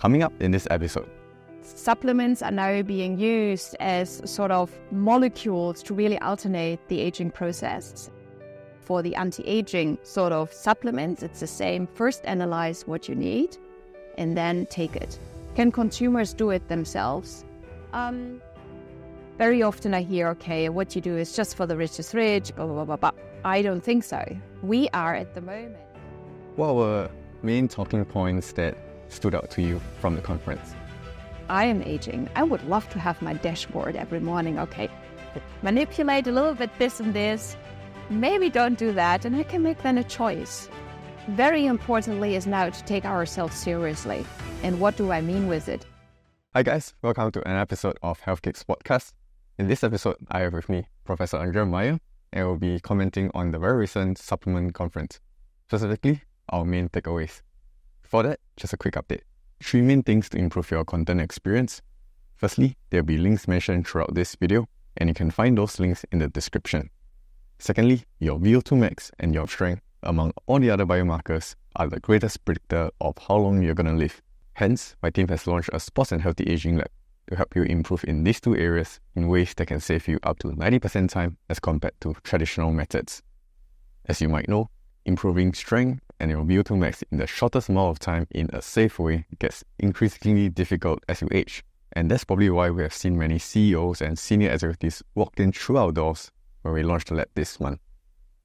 Coming up in this episode. Supplements are now being used as sort of molecules to really alternate the aging process. For the anti aging sort of supplements, it's the same. First, analyze what you need and then take it. Can consumers do it themselves? Um, very often I hear, okay, what you do is just for the richest rich, blah, blah, blah, blah, blah. I don't think so. We are at the moment. Well, What were main talking points that stood out to you from the conference? I am aging. I would love to have my dashboard every morning. Okay, manipulate a little bit this and this. Maybe don't do that, and I can make then a choice. Very importantly, is now to take ourselves seriously. And what do I mean with it? Hi, guys. Welcome to an episode of Health Geeks Podcast. In this episode, I have with me Professor Andrea Maier, and we'll be commenting on the very recent supplement conference, specifically our main takeaways. For that, just a quick update. Three main things to improve your content experience. Firstly, there'll be links mentioned throughout this video, and you can find those links in the description. Secondly, your VO2 max and your strength, among all the other biomarkers, are the greatest predictor of how long you're gonna live. Hence, my team has launched a sports and healthy aging lab to help you improve in these two areas in ways that can save you up to 90% time as compared to traditional methods. As you might know, improving strength and your VO2 max in the shortest amount of time in a safe way gets increasingly difficult as you age. And that's probably why we have seen many CEOs and senior executives walk in through our doors when we launched the lab this month.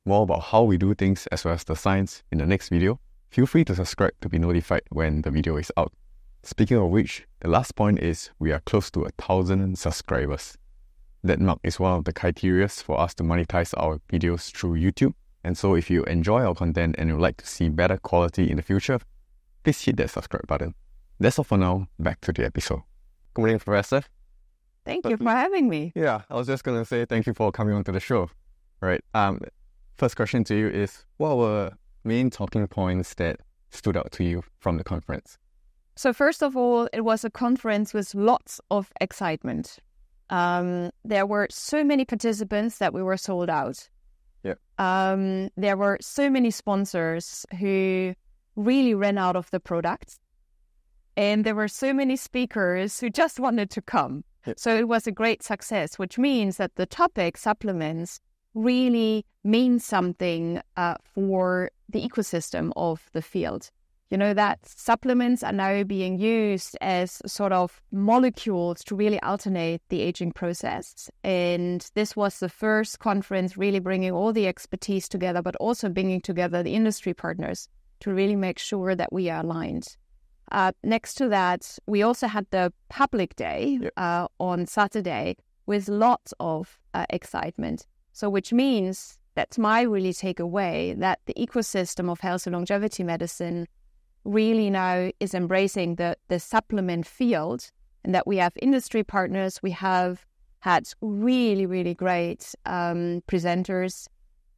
More about how we do things as well as the science in the next video. Feel free to subscribe to be notified when the video is out. Speaking of which, the last point is we are close to a thousand subscribers. That mark is one of the criteria for us to monetize our videos through YouTube. And so if you enjoy our content and you'd like to see better quality in the future, please hit that subscribe button. That's all for now. Back to the episode. Good morning, Professor. Thank you for having me. Yeah, I was just gonna say thank you for coming onto the show. Right. Um, first question to you is what were main talking points that stood out to you from the conference? So, first of all, it was a conference with lots of excitement. Um, there were so many participants that we were sold out. Yeah. Um, there were so many sponsors who really ran out of the products. And there were so many speakers who just wanted to come. Yeah. So it was a great success, which means that the topic supplements really means something uh, for the ecosystem of the field. You know, that supplements are now being used as sort of molecules to really alternate the aging process. And this was the first conference really bringing all the expertise together, but also bringing together the industry partners to really make sure that we are aligned. Uh, next to that, we also had the public day Yep. uh, on Saturday with lots of uh, excitement. So, which means that's my really takeaway that the ecosystem of health and longevity medicine really now is embracing the, the supplement field and that we have industry partners. We have had really, really great um, presenters.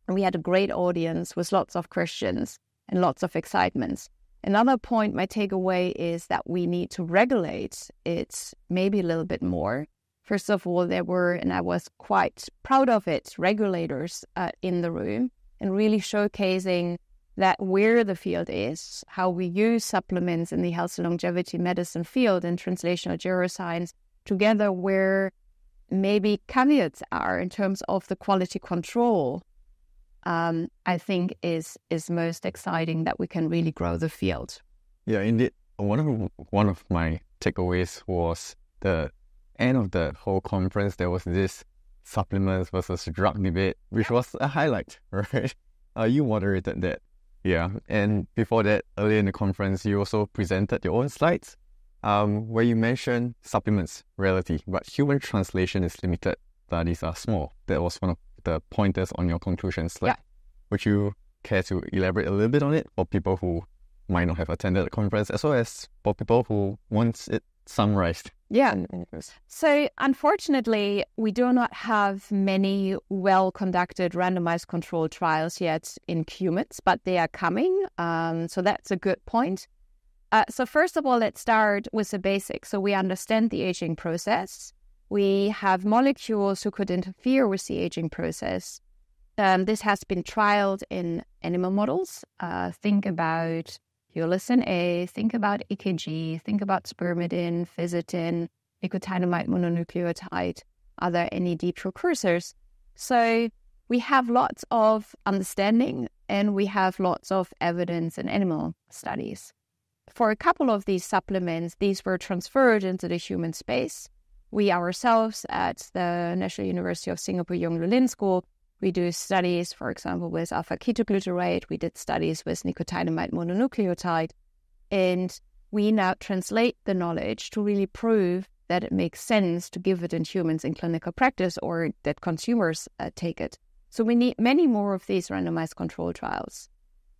And we had a great audience with lots of questions and lots of excitement. Another point, my takeaway is that we need to regulate it maybe a little bit more. First of all, there were, and I was quite proud of it, regulators uh, in the room and really showcasing that where the field is, how we use supplements in the health and longevity medicine field and translational geroscience together where maybe caveats are in terms of the quality control um, I think is is most exciting that we can really grow the field. Yeah, indeed. One of one of my takeaways was the end of the whole conference. There was this supplements versus drug debate, which was a highlight, right? Uh, you moderated that, yeah. And before that, earlier in the conference, you also presented your own slides, um, where you mentioned supplements reality, but human translation is limited. Studies are small. That was one of the pointers on your conclusion slide. Yeah. Would you care to elaborate a little bit on it for people who might not have attended the conference, as well as for people who want it summarized? Yeah. So, unfortunately, we do not have many well conducted randomized controlled trials yet in humans, but they are coming. Um, so, that's a good point. Uh, so, first of all, let's start with the basics. So, we understand the aging process. We have molecules who could interfere with the aging process. Um, this has been trialed in animal models. Uh, think about Urolithin A, think about AKG, think about spermidine, fisetin, nicotinamide mononucleotide, other NAD precursors. So we have lots of understanding and we have lots of evidence in animal studies. For a couple of these supplements, these were transferred into the human space. We ourselves at the National University of Singapore Yong Lin School, we do studies, for example, with alpha ketoglutarate. We did studies with nicotinamide mononucleotide. And we now translate the knowledge to really prove that it makes sense to give it in humans in clinical practice or that consumers uh, take it. So we need many more of these randomized control trials.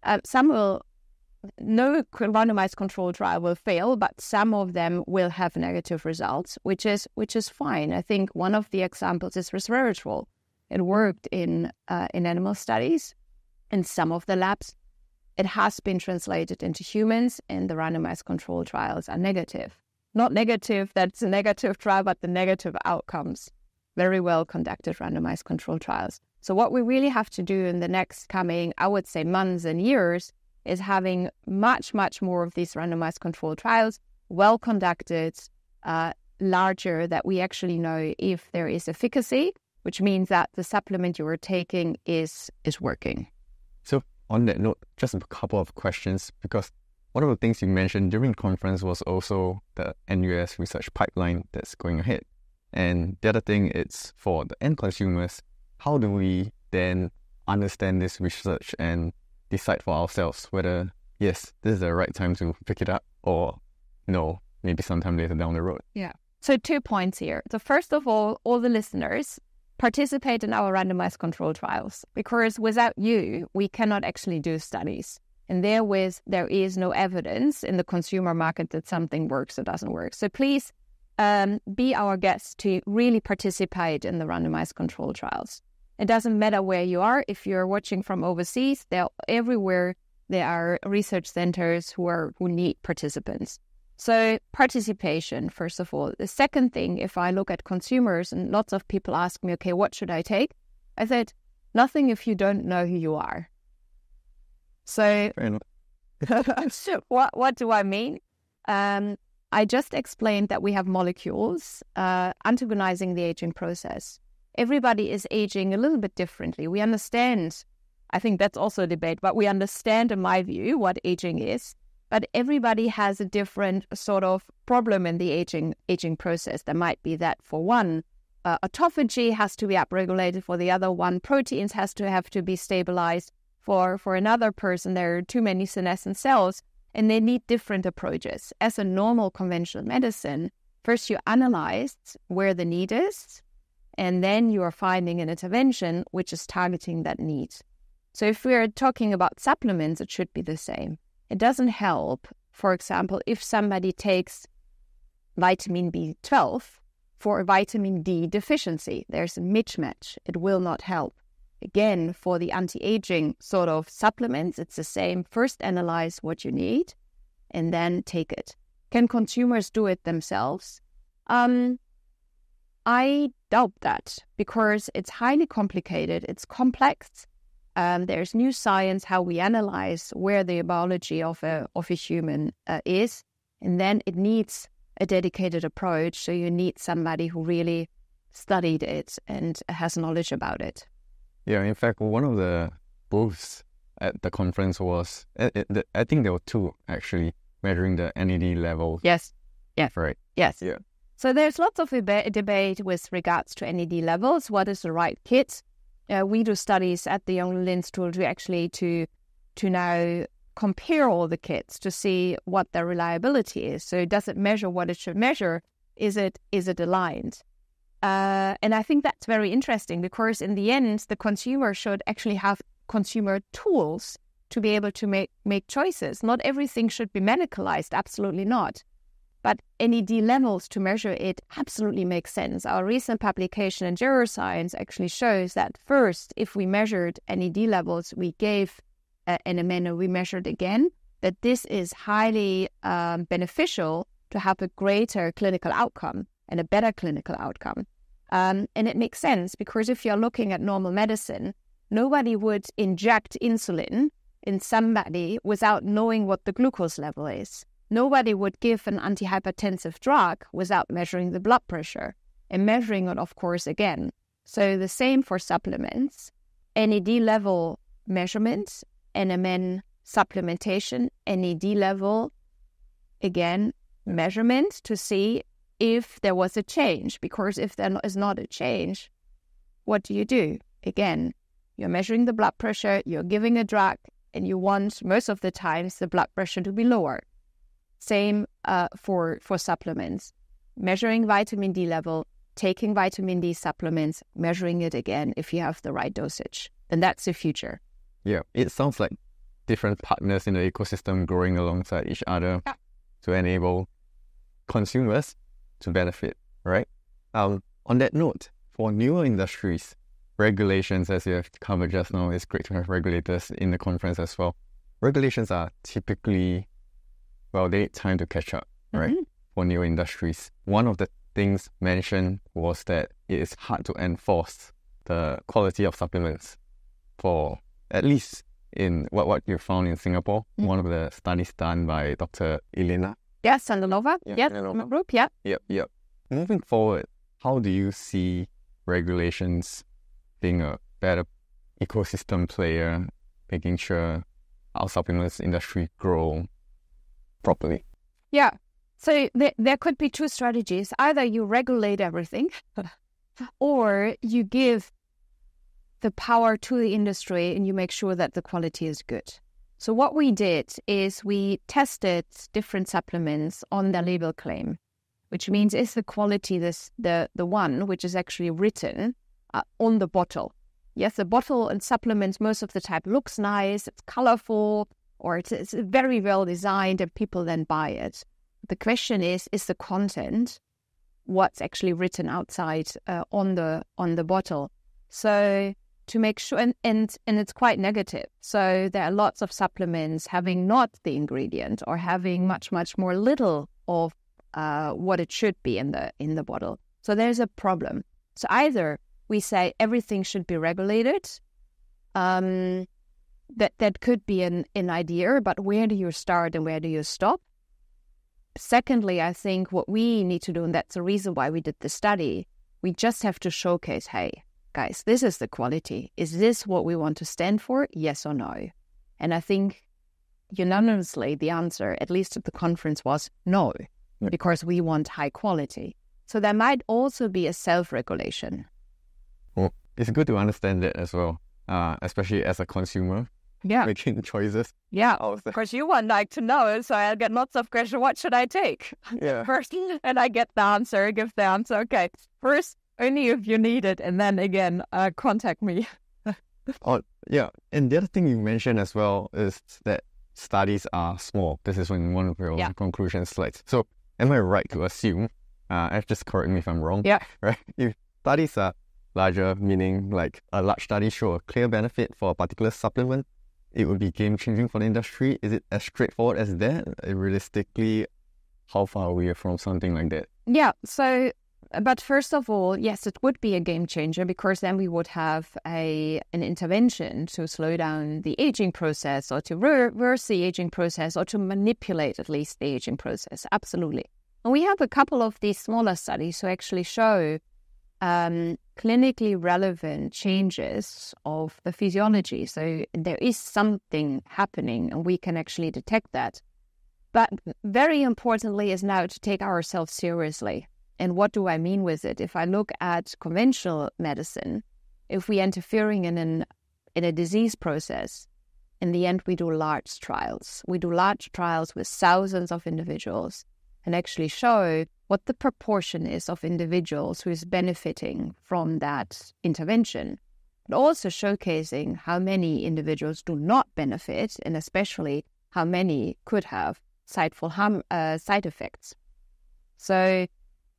Uh, some will, no randomized control trial will fail, but some of them will have negative results, which is which is fine. I think one of the examples is resveratrol. It worked in uh, in animal studies, in some of the labs. It has been translated into humans, and the randomized control trials are negative. Not negative, that's a negative trial, but the negative outcomes. Very well conducted randomized control trials. So, what we really have to do in the next coming, I would say, months and years is having much, much more of these randomized control trials, well conducted, uh, larger, that we actually know if there is efficacy, which means that the supplement you are taking is is working. So, on that note, just a couple of questions because one of the things you mentioned during the conference was also the NUS research pipeline that's going ahead. And the other thing is for the end consumers, how do we then understand this research and decide for ourselves whether, yes, this is the right time to pick it up or no, maybe sometime later down the road? Yeah. So, two points here. So, first of all, all the listeners participate in our randomized control trials because without you, we cannot actually do studies. And therewith, there is no evidence in the consumer market that something works or doesn't work. So please um, be our guest to really participate in the randomized control trials. It doesn't matter where you are. If you're watching from overseas, they're everywhere. There are research centers who are who need participants. So participation, first of all. The second thing, if I look at consumers and lots of people ask me, okay, what should I take? I said, nothing if you don't know who you are. So, what what do I mean? Um, I just explained that we have molecules uh, antagonizing the aging process. Everybody is aging a little bit differently. We understand. I think that's also a debate, but we understand, in my view, what aging is. But everybody has a different sort of problem in the aging aging process. There might be that for one, uh, autophagy has to be upregulated. For the other one, proteins has to have to be stabilized for, for another person, there are too many senescent cells and they need different approaches. As a normal conventional medicine, first you analyze where the need is, and then you are finding an intervention which is targeting that need. So if we're talking about supplements, it should be the same. It doesn't help, for example, if somebody takes vitamin B12 for a vitamin D deficiency, there's a mismatch. It will not help. Again, for the anti aging sort of supplements, it's the same. First, analyze what you need and then take it. Can consumers do it themselves? Um, I doubt that because it's highly complicated, it's complex. Um, there's new science how we analyze where the biology of a of a human uh, is, and then it needs a dedicated approach. So you need somebody who really studied it and has knowledge about it. Yeah, in fact, one of the booths at the conference was, it, it, I think there were two actually measuring the NAD level. Yes. Yeah. Right. Yes. Yeah. So there's lots of debate with regards to NAD levels. What is the right kit? Uh, we do studies at the Young Lin tool to actually to to now compare all the kits to see what their reliability is. So does it measure what it should measure? Is it is it aligned? Uh, and I think that's very interesting because in the end, the consumer should actually have consumer tools to be able to make, make choices. Not everything should be medicalized, absolutely not. But NAD levels to measure it absolutely makes sense. Our recent publication in Geroscience actually shows that first, if we measured NAD levels, we gave uh, NMN and we measured again, that this is highly um, beneficial to have a greater clinical outcome and a better clinical outcome. Um, and it makes sense because if you're looking at normal medicine, nobody would inject insulin in somebody without knowing what the glucose level is. Nobody would give an antihypertensive drug without measuring the blood pressure and measuring it, of course, again. So the same for supplements. NAD level measurements, NMN supplementation, NAD level, again, measurement to see if there was a change. Because if there is not a change, what do you do? Again, you're measuring the blood pressure, you're giving a drug, and you want most of the times the blood pressure to be lower. Same uh, for for supplements. Measuring vitamin D level, taking vitamin D supplements, measuring it again if you have the right dosage. And that's the future. Yeah, it sounds like different partners in the ecosystem growing alongside each other yeah. to enable consumers to benefit, right? Um, on that note, for newer industries, regulations, as you have covered just now, it's great to have regulators in the conference as well. Regulations are typically, well, they need time to catch up, right? Mm-hmm. For new industries. One of the things mentioned was that it is hard to enforce the quality of supplements for at least in what, what you found in Singapore, mm-hmm. one of the studies done by Dr. Elena. Yes, Sandalova. Yeah, yes, group. Yeah. Yep, yep. Moving forward, how do you see regulations being a better ecosystem player, making sure our supplements industry grow properly. Yeah. So there, there could be two strategies. Either you regulate everything or you give the power to the industry and you make sure that the quality is good. So what we did is we tested different supplements on their label claim, which means is the quality this the the one which is actually written uh, on the bottle. Yes, the bottle and supplements most of the time looks nice, it's colorful, or it's, it's very well designed, and people then buy it. The question is: Is the content what's actually written outside uh, on the on the bottle? So to make sure, and, and and it's quite negative. So there are lots of supplements having not the ingredient or having much much more little of uh, what it should be in the in the bottle. So there's a problem. So either we say everything should be regulated. Um, that that could be an, an idea, but where do you start and where do you stop? Secondly, I think what we need to do, and that's the reason why we did the study, we just have to showcase, hey, guys, this is the quality. Is this what we want to stand for? Yes or no? And I think unanimously the answer, at least at the conference, was no, because we want high quality. So there might also be a self regulation Well, it's good to understand that as well, uh, especially as a consumer. Yeah. Making choices. Yeah. Of course, you would like to know. So I get lots of questions. What should I take? Yeah. First, and I get the answer, give the answer. Okay. First, only if you need it. And then again, uh, contact me. oh, yeah. And the other thing you mentioned as well is that studies are small. This is when one of your yeah. conclusion slides. So am I right to assume, uh, just correct me if I'm wrong. Yeah. Right. If studies are larger, meaning like a large study show a clear benefit for a particular supplement, it would be game changing for the industry. Is it as straightforward as that? Uh, realistically, how far are we from something like that? Yeah. So, uh, but first of all, yes, it would be a game changer because then we would have a an intervention to slow down the aging process or to reverse the aging process or to manipulate at least the aging process. Absolutely. And we have a couple of these smaller studies who actually show um, clinically relevant changes of the physiology. So there is something happening, and we can actually detect that. But very importantly, is now to take ourselves seriously. And what do I mean with it? If I look at conventional medicine, if we are interfering in an in a disease process, in the end we do large trials. We do large trials with thousands of individuals and actually show what the proportion is of individuals who is benefiting from that intervention, but also showcasing how many individuals do not benefit, and especially how many could have harm, uh, side effects. So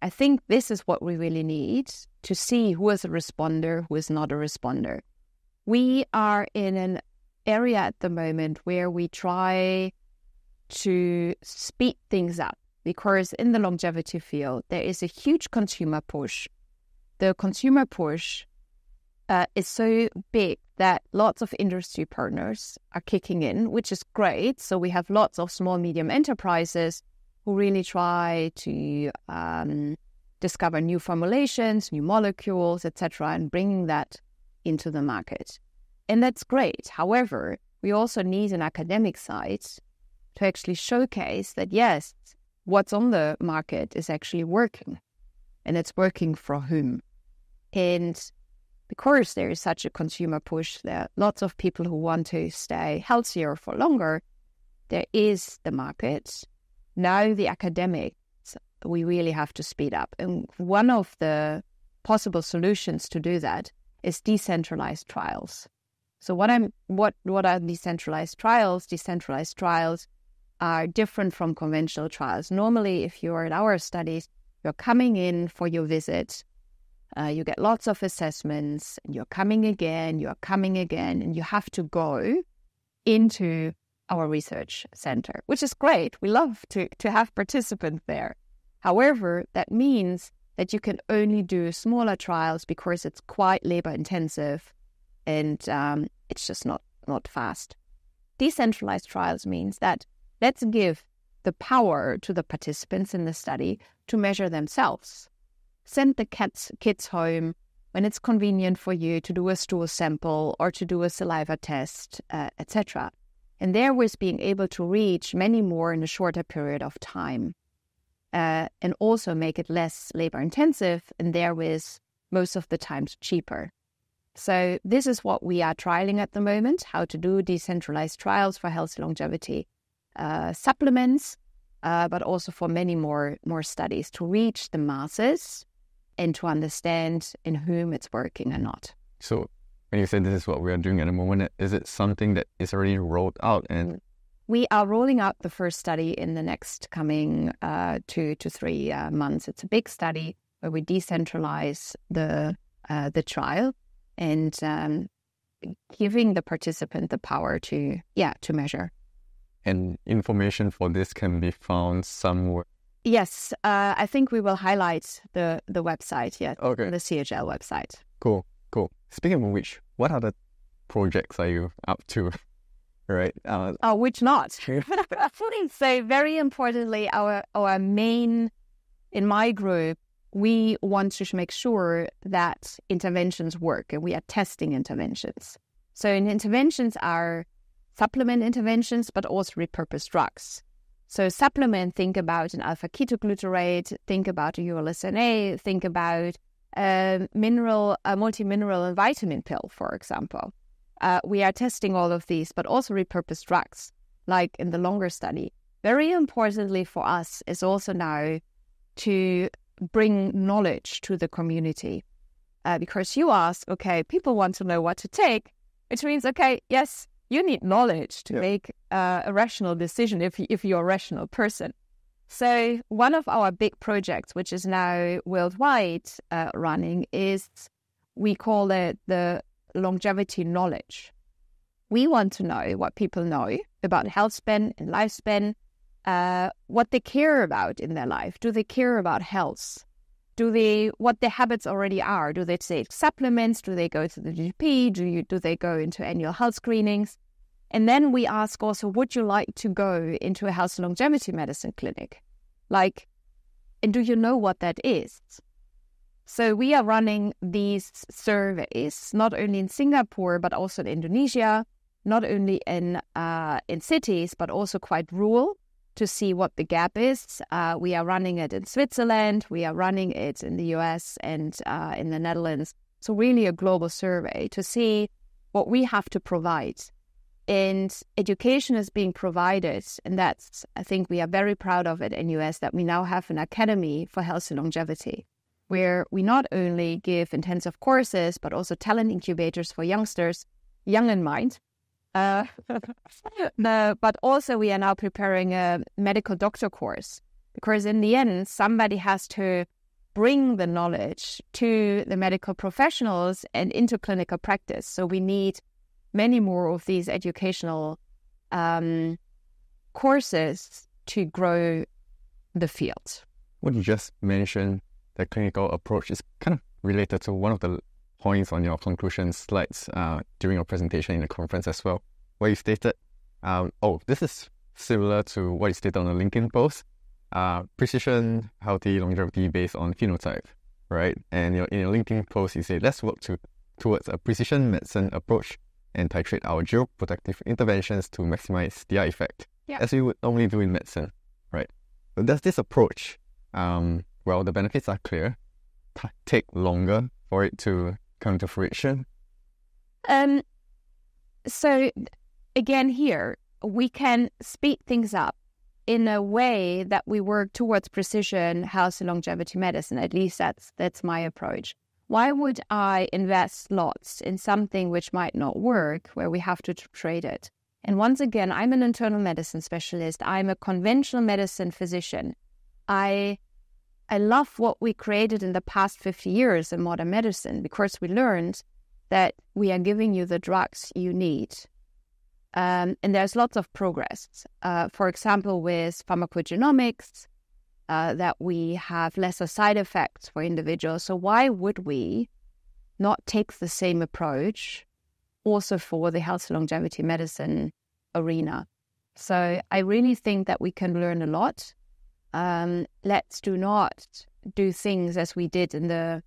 I think this is what we really need to see who is a responder, who is not a responder. We are in an area at the moment where we try to speed things up because in the longevity field, there is a huge consumer push. The consumer push uh, is so big that lots of industry partners are kicking in, which is great. So we have lots of small, medium enterprises who really try to um, discover new formulations, new molecules, etc., and bringing that into the market. And that's great. However, we also need an academic side to actually showcase that yes, what's on the market is actually working and it's working for whom. And because there is such a consumer push, there are lots of people who want to stay healthier for longer. There is the market. Now, the academics, we really have to speed up. And one of the possible solutions to do that is decentralized trials. So what I'm what what are decentralized trials? Decentralized trials are different from conventional trials. Normally, if you're in our studies, you're coming in for your visit, uh, you get lots of assessments, and you're coming again, you're coming again, and you have to go into our research center, which is great. We love to to have participants there. However, that means that you can only do smaller trials because it's quite labor intensive and um, it's just not not fast. Decentralized trials means that let's give the power to the participants in the study to measure themselves. Send the cats, kids home when it's convenient for you to do a stool sample or to do a saliva test, uh, etc. And therewith being able to reach many more in a shorter period of time. Uh, and also make it less labor intensive and therewith most of the times cheaper. So, this is what we are trialing at the moment how to do decentralized trials for healthy longevity uh, supplements, uh, but also for many more, more studies to reach the masses and to understand in whom it's working and not. So, when you say this is what we are doing at the moment, is it something that is already rolled out and we are rolling out the first study in the next coming uh, two to three uh, months. It's a big study where we decentralize the uh, the trial and um, giving the participant the power to yeah to measure and information for this can be found somewhere. Yes uh, i think we will highlight the the website yeah okay. the chl website. Cool cool. Speaking of which what other projects are you up to? Right uh, oh which not? So very importantly our our main in my group we want to make sure that interventions work and we are testing interventions. So, in interventions are supplement interventions, but also repurposed drugs. So, supplement, think about an alpha ketoglutarate, think about a urolithin A, think about a mineral, a multi mineral and vitamin pill, for example. Uh, we are testing all of these, but also repurposed drugs, like in the longer study. Very importantly for us is also now to bring knowledge to the community. Uh, because you ask, okay, people want to know what to take, which means, okay, yes, you need knowledge to make uh, a rational decision if, if you're a rational person. So, one of our big projects, which is now worldwide uh, running, is we call it the longevity knowledge. We want to know what people know about health span and lifespan, uh, what they care about in their life. Do they care about health? Do they what their habits already are? Do they take supplements? Do they go to the GP? Do you do they go into annual health screenings? And then we ask also, would you like to go into a health longevity medicine clinic? Like, and do you know what that is? So we are running these surveys not only in Singapore but also in Indonesia, not only in uh, in cities but also quite rural to see what the gap is. Uh, we are running it in Switzerland, we are running it in the US and uh, in the Netherlands. So, really, a global survey to see what we have to provide. And education is being provided. And that's, I think, we are very proud of it in US that we now have an academy for health and longevity where we not only give intensive courses, but also talent incubators for youngsters, young in mind, uh, no, but also we are now preparing a medical doctor course because in the end, somebody has to bring the knowledge to the medical professionals and into clinical practice. So we need many more of these educational um, courses to grow the field. What you just mentioned, the clinical approach is kind of related to one of the points on your conclusion slides uh, during your presentation in the conference as well, where you stated, um, oh, this is similar to what you stated on the LinkedIn post, uh, precision, healthy longevity based on phenotype, right? And your, in your LinkedIn post, you say, let's work to, towards a precision medicine approach and titrate our geroprotective interventions to maximize their effect, yeah. as we would normally do in medicine, right? But does this approach, um, well, the benefits are clear, t- take longer for it to come to fruition? Um, so again, here we can speed things up in a way that we work towards precision health and longevity medicine. At least that's that's my approach. Why would I invest lots in something which might not work, where we have to trade it? And once again, I'm an internal medicine specialist. I'm a conventional medicine physician. I I love what we created in the past 50 years in modern medicine because we learned that we are giving you the drugs you need. Um, and there's lots of progress. Uh, for example, with pharmacogenomics, uh, that we have lesser side effects for individuals. So, why would we not take the same approach also for the health longevity medicine arena? So, I really think that we can learn a lot um, let's do not do things as we did in the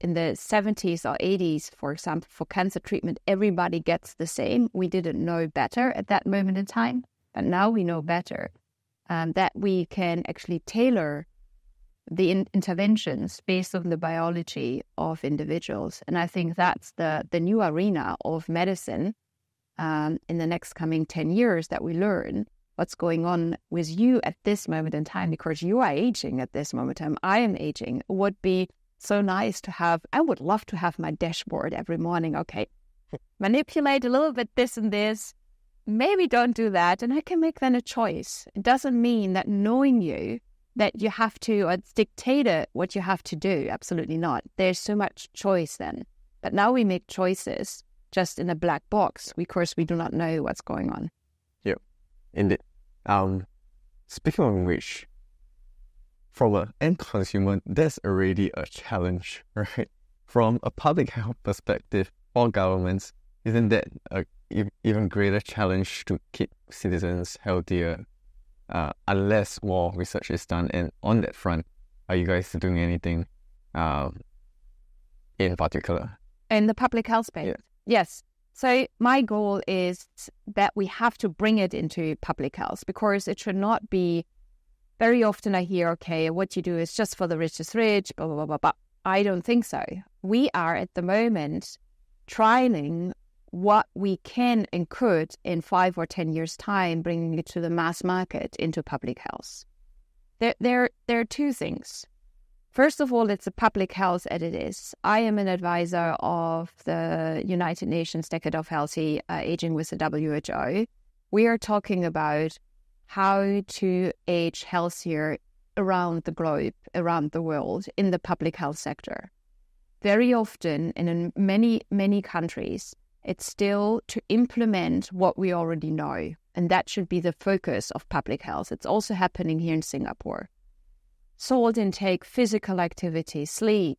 in the 70s or 80s, for example, for cancer treatment, everybody gets the same. We didn't know better at that moment in time, but now we know better um, that we can actually tailor the in- interventions based on the biology of individuals. And I think that's the, the new arena of medicine um, in the next coming 10 years that we learn what's going on with you at this moment in time because you are aging at this moment in time. I am aging. It would be so nice to have, I would love to have my dashboard every morning. Okay, manipulate a little bit this and this. Maybe don't do that. And I can make then a choice. It doesn't mean that knowing you, that you have to or it's dictated what you have to do. Absolutely not. There's so much choice then. But now we make choices just in a black box because we do not know what's going on. Yeah, indeed. Um, speaking of which, from an end consumer, that's already a challenge, right? From a public health perspective, for governments, isn't that a even greater challenge to keep citizens healthier? Uh, unless more research is done, and on that front, are you guys doing anything um, in particular? In the public health space, yeah. yes. So my goal is that we have to bring it into public health because it should not be. Very often I hear, okay, what you do is just for the richest rich, blah blah blah blah. blah. I don't think so. We are at the moment trialing what we can and could in five or ten years' time, bringing it to the mass market into public health. There, there, there are two things. First of all, it's a public health is. I am an advisor of the United Nations Decade of Healthy uh, Aging with the WHO. We are talking about how to age healthier around the globe, around the world, in the public health sector. Very often, and in many, many countries, it's still to implement what we already know. And that should be the focus of public health. It's also happening here in Singapore salt intake, physical activity, sleep,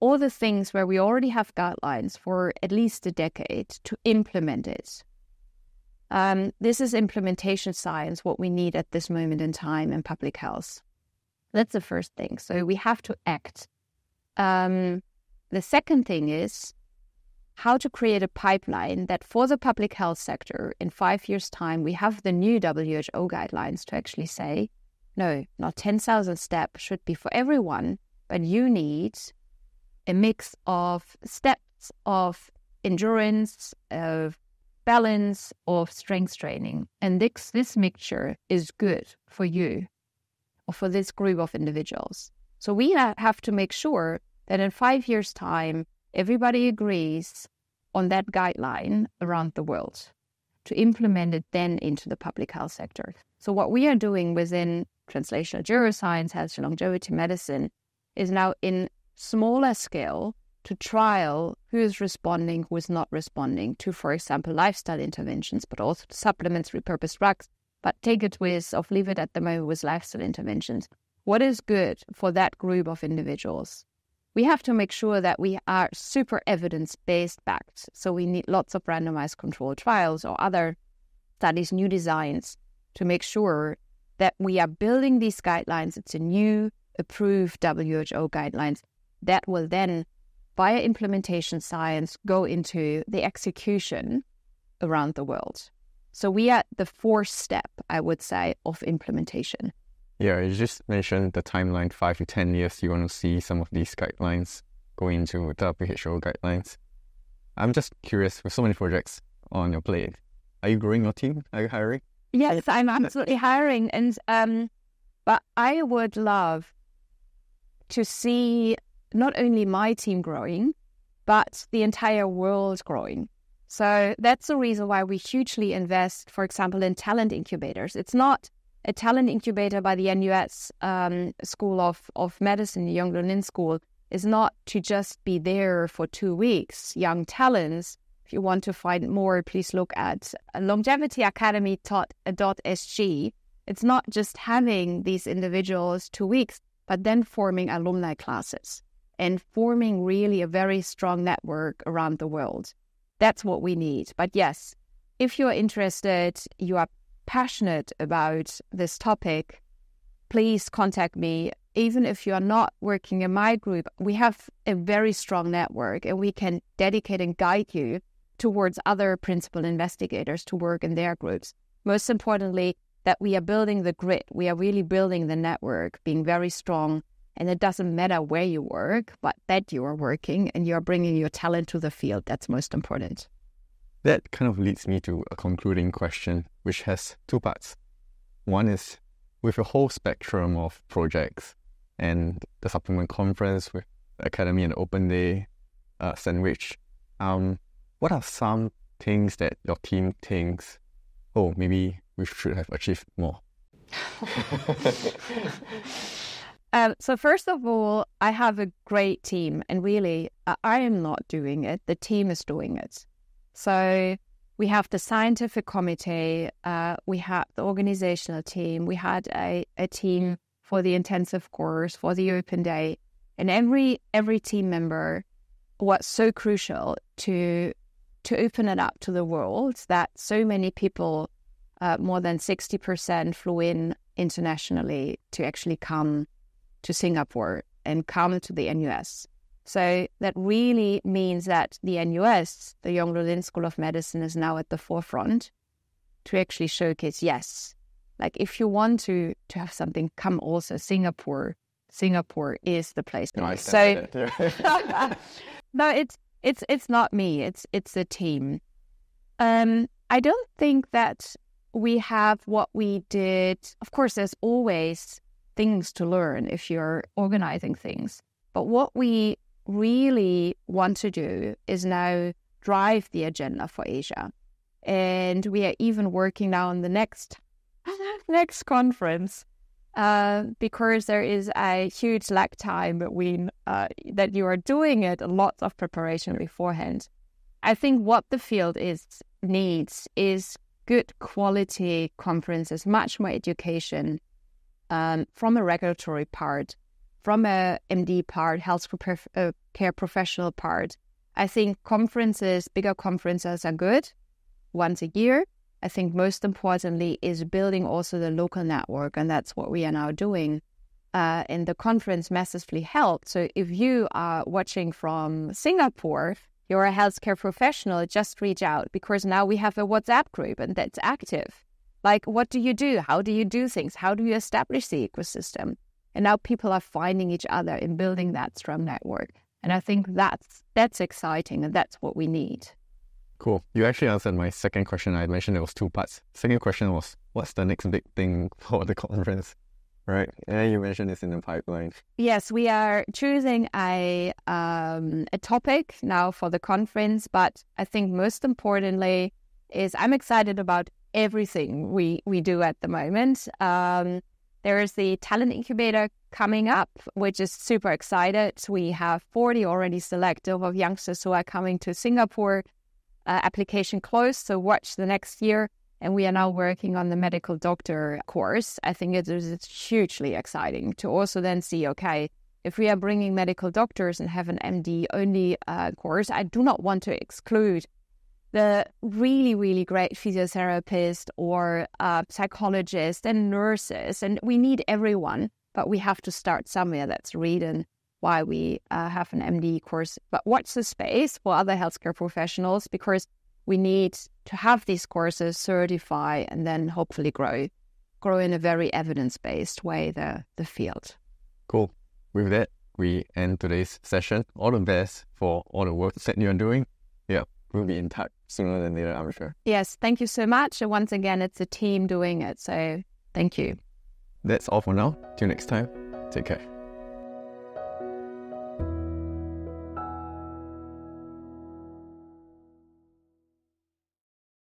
all the things where we already have guidelines for at least a decade to implement it. Um, this is implementation science, what we need at this moment in time in public health. That's the first thing. So we have to act. Um, the second thing is how to create a pipeline that for the public health sector in five years' time, we have the new WHO guidelines to actually say, no, not 10,000 steps should be for everyone, but you need a mix of steps of endurance, of balance, of strength training. And this, this mixture is good for you or for this group of individuals. So we have to make sure that in five years' time, everybody agrees on that guideline around the world to implement it then into the public health sector. So what we are doing within translational geroscience, health and longevity medicine, is now in smaller scale to trial who is responding, who is not responding to, for example, lifestyle interventions, but also supplements, repurposed drugs. But take it with, or leave it at the moment with lifestyle interventions. What is good for that group of individuals? We have to make sure that we are super evidence based backed. So we need lots of randomized controlled trials or other studies, new designs to make sure that we are building these guidelines. It's a new approved WHO guidelines that will then, via implementation science, go into the execution around the world. So we are the fourth step, I would say, of implementation. Yeah, you just mentioned the timeline five to 10 years. You want to see some of these guidelines go into the WHO guidelines. I'm just curious with so many projects on your plate, are you growing your team? Are you hiring? Yes, I'm absolutely hiring. And, um, but I would love to see not only my team growing, but the entire world growing. So that's the reason why we hugely invest, for example, in talent incubators. It's not a talent incubator by the NUS um, School of, of Medicine, the Yong Loo Lin School, is not to just be there for two weeks. Young talents, if you want to find more, please look at longevityacademy.sg. It's not just having these individuals two weeks, but then forming alumni classes and forming really a very strong network around the world. That's what we need. But yes, if you're interested, you are passionate about this topic, please contact me. Even if you are not working in my group, we have a very strong network and we can dedicate and guide you towards other principal investigators to work in their groups. Most importantly, that we are building the grid, we are really building the network, being very strong. And it doesn't matter where you work, but that you are working and you're bringing your talent to the field. That's most important. That kind of leads me to a concluding question, which has two parts. One is with a whole spectrum of projects and the supplement conference with Academy and Open Day uh, sandwich, um, what are some things that your team thinks, oh, maybe we should have achieved more? um, so, first of all, I have a great team, and really, I am not doing it. The team is doing it. So we have the scientific committee, uh, we had the organizational team, we had a, a team for the intensive course, for the open day, and every every team member was so crucial to to open it up to the world that so many people, uh, more than sixty percent, flew in internationally to actually come to Singapore and come to the NUS. So that really means that the NUS, the Yong Loo Lin School of Medicine, is now at the forefront to actually showcase yes, like if you want to to have something, come also Singapore. Singapore is the place. No, so no, it's it's it's not me. It's it's the team. Um, I don't think that we have what we did. Of course, there's always things to learn if you're organizing things. But what we really want to do is now drive the agenda for Asia. And we are even working now on the next next conference uh, because there is a huge lag time between uh, that you are doing it a lot of preparation beforehand. I think what the field is needs is good quality conferences, much more education um, from a regulatory part, from a MD part, health uh, care professional part. I think conferences, bigger conferences are good once a year. I think most importantly is building also the local network, and that's what we are now doing. Uh, and the conference massively helped. So if you are watching from Singapore, you're a healthcare professional, just reach out because now we have a WhatsApp group and that's active. Like, what do you do? How do you do things? How do you establish the ecosystem? And now people are finding each other and building that strong network. And I think that's that's exciting and that's what we need. Cool. You actually answered my second question. I mentioned there was two parts. Second question was what's the next big thing for the conference? Right. And you mentioned it's in the pipeline. Yes, we are choosing a um, a topic now for the conference, but I think most importantly is I'm excited about everything we we do at the moment. Um, there is the talent incubator coming up, which is super excited. We have 40 already selected of youngsters who are coming to Singapore. Uh, application closed, so watch the next year. And we are now working on the medical doctor course. I think it is hugely exciting to also then see, okay, if we are bringing medical doctors and have an MD only uh, course, I do not want to exclude the really, really great physiotherapists or uh, psychologists and nurses. And we need everyone, but we have to start somewhere. That's reason why we uh, have an MD course. But what's the space for other healthcare professionals because we need to have these courses certify and then hopefully grow grow in a very evidence based way the the field. Cool. With that, we end today's session. All the best for all the work that you're doing. Yeah, we'll be in touch sooner than later, I'm sure. Yes, thank you so much. And once again, it's a team doing it. So thank you. That's all for now. Till next time. Take care.